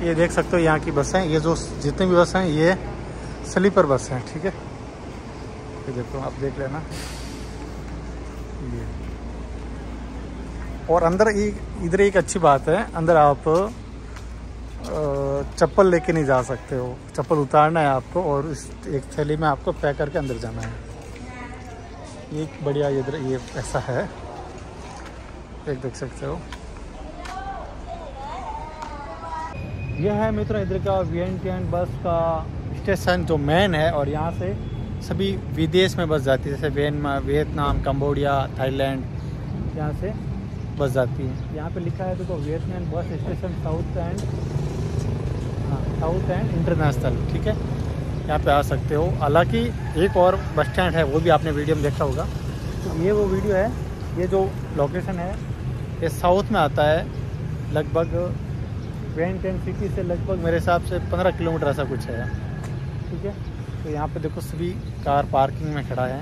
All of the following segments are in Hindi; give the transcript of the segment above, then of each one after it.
ये देख सकते हो यहाँ की बसें ये जो जितनी भी बस हैं, ये स्लीपर बस हैं, ठीक है? ये देखो, आप देख लेना। ये। और अंदर एक, इधर एक अच्छी बात है, अंदर आप चप्पल लेके नहीं जा सकते हो। चप्पल उतारना है आपको और इस एक थैली में आपको पैक करके अंदर जाना है। ये बढ़िया इधर ये ऐसा है। एक देख सकते हो। यह है मित्रों इधर का वी एन बस का स्टेशन जो मेन है और यहाँ से सभी विदेश में बस जाती है, जैसे वियतनाम कम्बोडिया थाईलैंड, यहाँ से बस जाती है। यहाँ पे लिखा है, देखो Vietnam bus station south end हाँ साउथ एंड इंटरनेशनल ठीक है? यहाँ पे आ सकते हो। हालाँकि एक और बस स्टैंड है, वो भी आपने वीडियो में देखा होगा। तो ये वो वीडियो है, ये जो लोकेशन है, ये साउथ में आता है, लगभग वेन टेन सिटी से लगभग मेरे हिसाब से पंद्रह किलोमीटर ऐसा कुछ है। ठीक है? तो यहाँ पे देखो सभी कार पार्किंग में खड़ा है।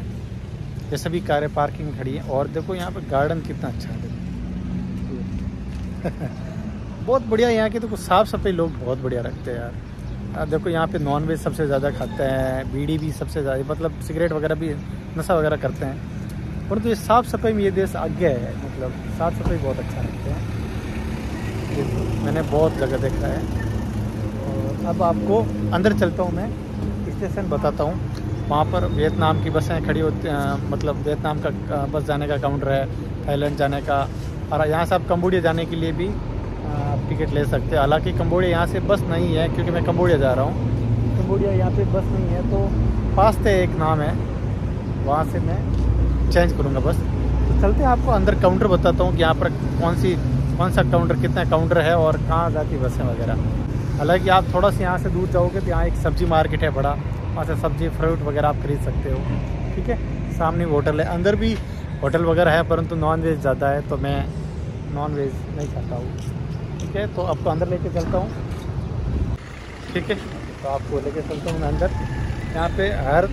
ये सभी कारें पार्किंग में खड़ी हैं और देखो यहाँ पे गार्डन कितना अच्छा है। बहुत बढ़िया यहाँ की देखो साफ़ सफ़ाई लोग बहुत बढ़िया रखते हैं यार। देखो यहाँ पे नॉन वेज सबसे ज़्यादा खाते हैं बीड़ी भी सबसे ज़्यादा मतलब सिगरेट वगैरह भी नशा वगैरह करते हैं। परंतु ये साफ़ सफ़ाई में ये देश आगे है मतलब साफ़ सफ़ाई बहुत अच्छा रखते हैं। मैंने बहुत जगह देखा है। और अब आपको अंदर चलता हूँ मैं, स्टेशन बताता हूँ। वहाँ पर वियतनाम की बसें खड़ी होती हैं मतलब वियतनाम का बस जाने का काउंटर है, थाईलैंड जाने का। और यहाँ से आप कम्बोडिया जाने के लिए भी आप टिकट ले सकते हैं। हालाँकि कम्बोडिया यहाँ से बस नहीं है, क्योंकि मैं कम्बोडिया जा रहा हूँ। कम्बोडिया यहाँ पे बस नहीं है तो पास से एक नाम है। वहाँ से मैं चेंज करूँगा बस। तो चलते हैं, आपको अंदर काउंटर बताता हूँ कि यहाँ पर कौन सी कौन सा काउंटर कितना काउंटर है और कहाँ जाती बसें वगैरह। हालाँकि आप थोड़ा सा यहाँ से दूर जाओगे तो यहाँ एक सब्ज़ी मार्केट है बड़ा। वहाँ से सब्ज़ी फ्रूट वगैरह आप खरीद सकते हो। ठीक है? सामने होटल है। अंदर भी होटल वगैरह है, परंतु नॉन वेज ज़्यादा है तो मैं नॉन वेज नहीं खाता हूँ। ठीक है? तो आपको अंदर लेके चलता हूँ। ठीक है? तो आपको लेके चलता हूँ मैं अंदर। यहाँ पे हर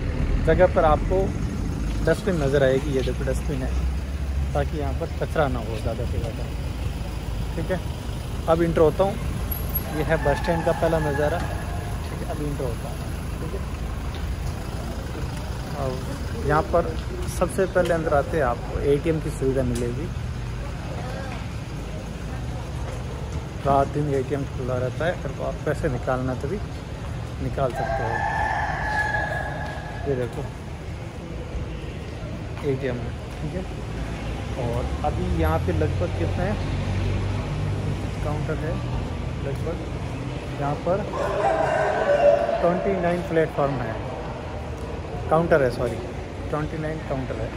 जगह पर आपको डस्टबिन नज़र आएगी। ये देखो डस्टबिन है। ताकि यहाँ पर कचरा ना हो ज़्यादा से ज़्यादा। ठीक है? अब इंटर होता हूँ। ये है बस स्टैंड का पहला नज़ारा। ठीक है, अब इंटर होता हूँ। ठीक है? और यहाँ पर सबसे पहले अंदर आते हैं आपको। एटीएम की सुविधा मिलेगी। रात दिन ए एटीएम खुला रहता है। अगर आप पैसे निकालना तो भी निकाल सकते हो। ये देखो। ए एटीएम है। ठीक है? और अभी यहाँ पे लगभग कितने काउंटर है, लगभग। यहाँ पर 29 प्लेटफॉर्म है। काउंटर है सॉरी 29 काउंटर है।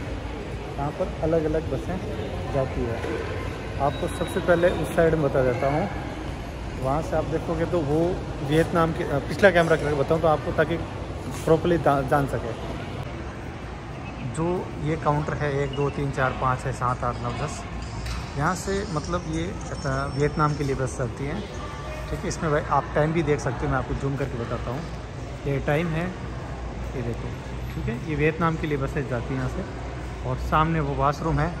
यहाँ पर अलग अलग बसें जाती है। आपको सबसे पहले उस साइड में बता देता हूँ। वहाँ से आप देखोगे तो वो वियतनाम के पिछला कैमरा करके बताऊँ तो आपको ताकि प्रॉपरली जान सके। जो ये काउंटर है, एक, दो, तीन, चार, पाँच, छः, सात, आठ, नौ, दस यहाँ से मतलब ये वियतनाम के लिए बस चलती हैं। ठीक है, इसमें आप टाइम भी देख सकते हो, मैं आपको जूम करके बताता हूँ। ये टाइम है, ये देखो, ठीक है, ये वियतनाम के लिए बसें जाती हैं यहाँ से। और सामने वो वाशरूम है,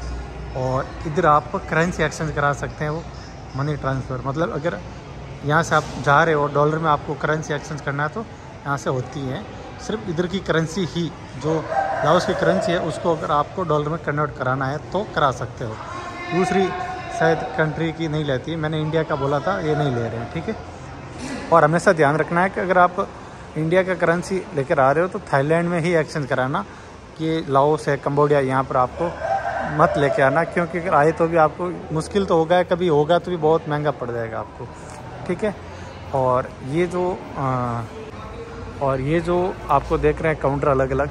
और इधर आप करेंसी एक्सचेंज करा सकते हैं वो मनी ट्रांसफ़र मतलब अगर यहाँ से आप जा रहे हो डॉलर में आपको करेंसी एक्सचेंज करना है तो यहाँ से होती है। सिर्फ़ इधर की करेंसी ही, जो लाओस की करेंसी है, उसको अगर आपको डॉलर में कन्वर्ट कराना है तो करा सकते हो। दूसरी शायद कंट्री की नहीं लेती। मैंने इंडिया का बोला था ये नहीं ले रहे हैं ठीक है? और हमेशा ध्यान रखना है कि अगर आप इंडिया का करेंसी लेकर आ रहे हो तो थाईलैंड में ही एक्सचेंज कराना कि लाओस है कम्बोडिया यहाँ पर आपको मत लेके आना क्योंकि अगर आए तो भी आपको मुश्किल तो होगा कभी होगा तो भी बहुत महँगा पड़ जाएगा आपको ठीक है? और ये जो आ, और ये जो आपको देख रहे हैं काउंटर अलग अलग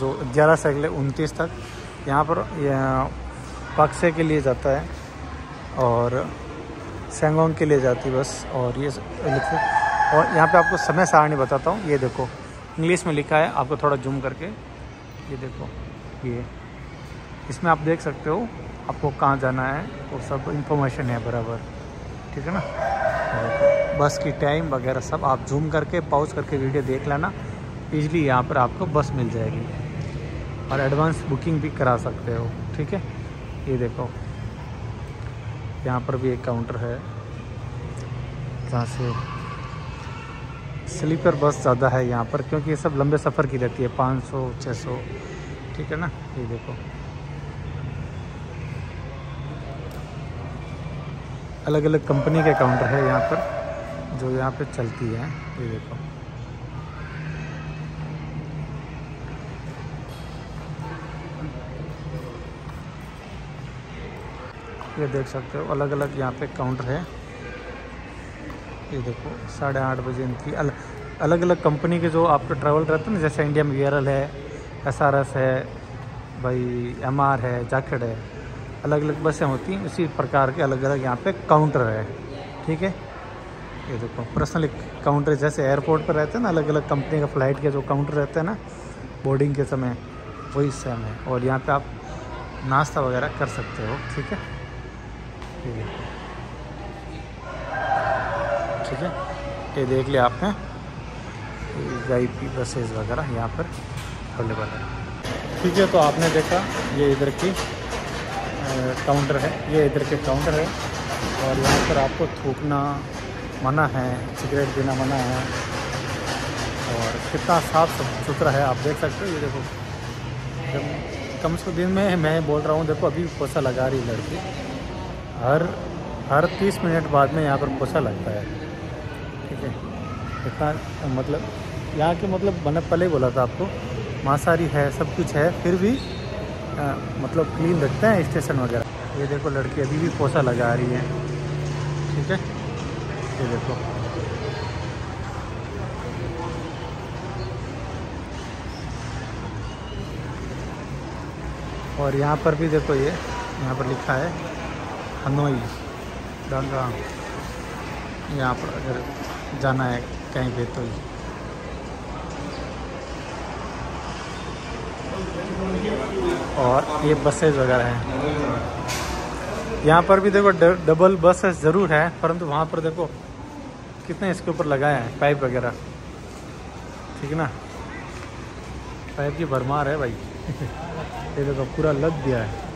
जो ग्यारह से अगले उनतीस तक यहाँ पर पक्से के लिए जाता है और सेंगोंग के लिए जाती बस, और ये और यहाँ पे आपको समय सारणी बताता हूँ। ये देखो, इंग्लिश में लिखा है, आपको थोड़ा जूम करके। ये देखो, ये। इसमें आप देख सकते हो, आपको कहाँ जाना है, वो सब इंफॉर्मेशन है बराबर। ठीक है ना? बस की टाइम वगैरह सब आप जूम करके पाउज करके वीडियो देख लेना। ईजली यहाँ पर आपको बस मिल जाएगी। और एडवांस बुकिंग भी करा सकते हो। ठीक है? ये देखो। यहाँ पर भी एक काउंटर है। जहाँ से स्लीपर बस ज़्यादा है यहाँ पर, क्योंकि ये सब लंबे सफ़र की रहती है 500 600 ठीक है ना? ये देखो। अलग अलग कंपनी के काउंटर है यहाँ पर, जो यहाँ पे चलती है। ये देखो। ये देख सकते हो अलग अलग यहाँ पे काउंटर है। ये देखो साढ़े आठ बजे इनकी अल, अलग अलग कंपनी के जो आपके ट्रैवल रहते हैं ना जैसे इंडियन वीआरएल है एस आर एस है भाई एम आर है जैकेट है अलग अलग बसें होती हैं इसी प्रकार के अलग अलग यहाँ पे काउंटर है ठीक है? ये देखो पर्सनल काउंटर जैसे एयरपोर्ट पर रहते हैं ना अलग अलग कंपनी का फ़्लाइट के जो काउंटर रहते हैं ना बोर्डिंग के समय वही सेम है। और यहाँ पे आप नाश्ता वगैरह कर सकते हो ठीक है? ठीक है। ये देख लिया आपने। वी बसेज वगैरह यहाँ पर अवेलेबल है। ठीक है तो आपने देखा, ये इधर की काउंटर है। ये इधर के काउंटर है। और यहाँ पर आपको थूकना मना है सिगरेट पीना मना है। और कितना साफ़ सुथरा है, आप देख सकते हो। ये देखो कम से कम दिन में मैं बोल रहा हूँ, देखो, अभी पोसा लगा रही लड़की। हर हर तीस मिनट बाद में यहाँ पर पोसा लगता है। ठीक है? इतना मतलब यहाँ के मतलब मैंने पहले ही बोला था आपको मांसाहारी है सब कुछ है फिर भी आ, मतलब क्लीन रखते हैं स्टेशन वगैरह। ये देखो लड़की अभी भी पोसा लगा रही है। ठीक है? ये देखो। और यहाँ पर भी देखो ये यहाँ पर लिखा है हनोई डंगा यहाँ पर अगर जाना है कहीं पे तो। और ये बसेज वगैरह हैं। यहाँ पर भी देखो डबल बसेस ज़रूर है, परंतु वहाँ पर देखो, कितने इसके ऊपर लगाए हैं पाइप वगैरह। ठीक है ना? पाइप की भरमार है भाई। ये देखो, पूरा लग दिया है।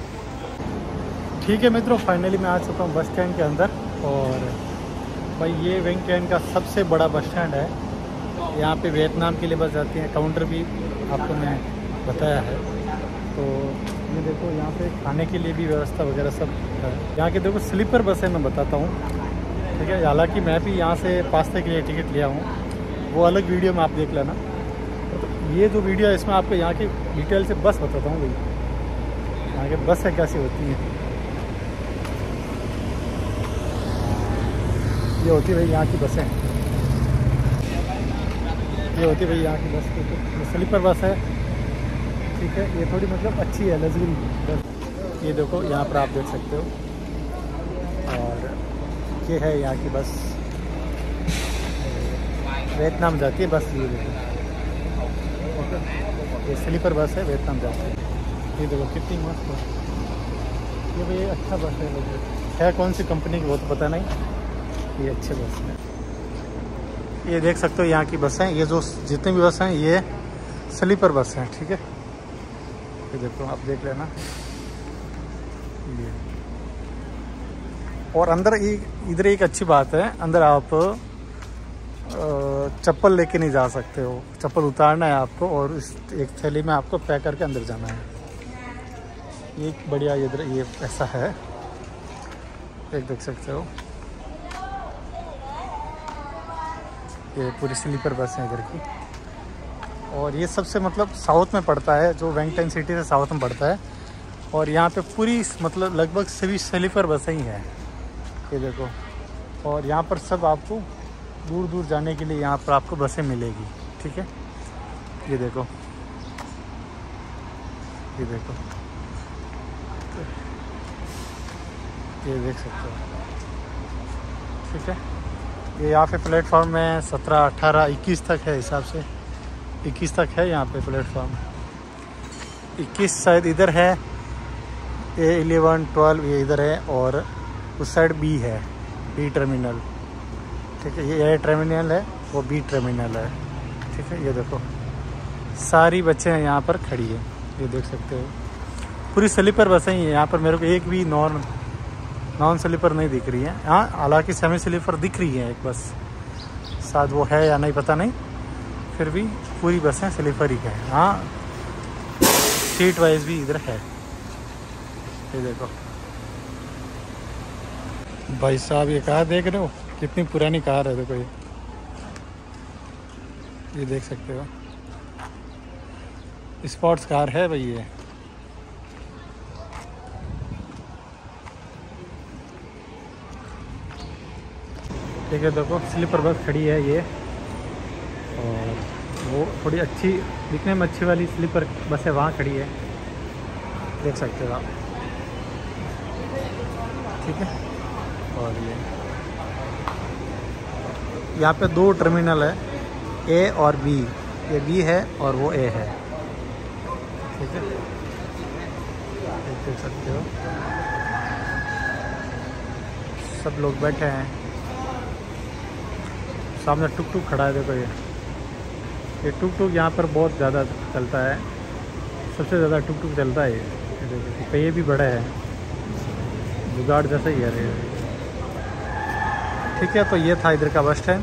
ठीक है मित्रों फाइनली मैं आ चुका हूँ बस स्टैंड के अंदर और भाई ये वेंग ट्रेन का सबसे बड़ा बस स्टैंड है। यहाँ पे वियतनाम के लिए बस जाती है काउंटर भी आपको मैं बताया है। तो ये देखो, यहाँ पे खाने के लिए भी व्यवस्था वगैरह सब है। यहाँ के देखो स्लीपर बसें मैं बताता हूँ। ठीक है, हालाँकि मैं भी यहाँ से पास्ते के लिए टिकट लिया हूँ। वो अलग वीडियो में आप देख लेना। तो ये जो वीडियो है, इसमें आपको यहाँ की डिटेल से बस बताता हूँ भाई। यहाँ की बसें कैसी होती हैं। ये होती भाई, यहाँ की बसें। ये होती भाई, यहाँ की बस तो स्लीपर बस है। ठीक है, ये थोड़ी मतलब अच्छी है, लग्जरी। बस ये देखो, यहाँ पर आप देख सकते हो। और ये है यहाँ की बस। वियतनाम जाती है बस, ये देखो। ये स्लीपर बस है, वियतनाम जाती है। ये देखो, कितनी मस्त है ये भाई अच्छा बस है है कौन सी कंपनी की, वो तो पता नहीं। ये अच्छे बस है। ये देख सकते हो यहाँ की बस हैं ये जो जितने भी बस हैं, ये स्लीपर बस हैं, ठीक है? ये देखो, आप देख लेना। ये। और अंदर इधर एक अच्छी बात है, अंदर आप चप्पल लेके नहीं जा सकते हो। चप्पल उतारना है आपको और इस एक थैली में आपको पैक करके अंदर जाना है। ये बढ़िया इधर, ये ऐसा है। एक देख सकते हो। ये पूरी स्लीपर बस है इधर की। और ये सबसे मतलब साउथ में पड़ता है, जो वेंगटन सिटी से साउथ में पड़ता है। और यहाँ पे पूरी मतलब लगभग सभी स्लीपर बसें ही हैं। ये देखो। और यहाँ पर सब आपको दूर दूर जाने के लिए यहाँ पर आपको बसें मिलेगी, ठीक है? ये देखो। ये देखो। ये देख सकते हो ठीक है? ये यहाँ पे प्लेटफॉर्म में सत्रह अट्ठारह इक्कीस तक है हिसाब से। इक्कीस तक है यहाँ पे प्लेटफॉर्म। इक्कीस शायद इधर है, ए एलेवन ट्वेल्व ये इधर है और उस साइड बी है, बी टर्मिनल। ठीक है, ये ए टर्मिनल है, वो बी टर्मिनल है। ठीक है, ये देखो। सारी बच्चे हैं यहाँ पर खड़ी है, ये देख सकते हो। पूरी स्लीपर बसें ही हैं, यहाँ पर मेरे को एक भी नॉन नॉन स्लीपर नहीं दिख रही है। हाँ हालाँकि सेमी स्लीपर दिख रही है एक बस। शायद वो है या नहीं पता नहीं। फिर भी पूरी बसें स्लीपर ही है। हाँ सीट वाइज भी इधर है। ये देखो। भाई साहब, ये कार देख रहे हो? कितनी पुरानी कार है देखो ये। ये देख सकते हो। स्पोर्ट्स कार है भाई ये। है देखो स्लीपर बस खड़ी है ये। और वो थोड़ी अच्छी, दिखने में अच्छी वाली स्लीपर बस है, वहाँ खड़ी है। देख सकते हो आप। ठीक है? और ये। यहाँ पे दो टर्मिनल है ए और बी ये बी है और वो ए है। ठीक है? देख सकते हो। सब लोग बैठे हैं। सामने टुक टुक खड़ा है, देखो ये। ये टुक टुक यहाँ पर बहुत ज़्यादा चलता है। सबसे ज़्यादा टुक टुक चलता है ये। देखो पहिए भी बड़ा है। जुगाड़ जैसा ही है ठीक है तो ये था इधर का बस स्टैंड।